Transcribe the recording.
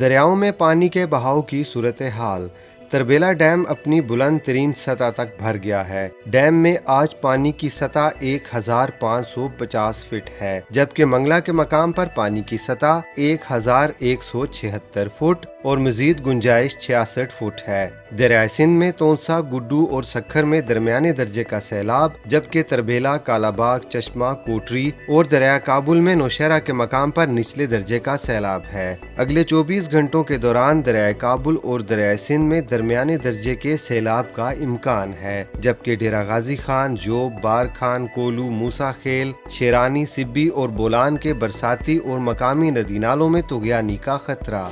दरियाओं में पानी के बहाव की सूरत हाल तरबेला डैम अपनी बुलंद तरीन सतह तक भर गया है। डैम में आज पानी की सतह एक हज़ार पाँच सौ पचास फीट है, जबकि मंगला के मकाम पर पानी की सतह एक हज़ार एक सौ छिहत्तर फुट और मजीद गुंजाइश छियासठ फुट है। दरिया सिंध में तोनसा गुड्डू और सखर में दरमियाने दर्जे का सैलाब, जबकि तरबेला, कालाबाग, चश्मा, कोटरी और दरिया काबुल में नौशहरा के मकाम पर निचले दर्जे का सैलाब है। अगले 24 घंटों के दौरान दरिया काबुल और दरिया सिंध में दरमियाने दर्जे के सैलाब का इम्कान है, जबकि डेरा गाजी खान, जोब, बार खान, कोलू, मूसा खेल, शेरानी, सिब्बी और बोलान के बरसाती और मकामी नदी नालों में तुगयानी का खतरा।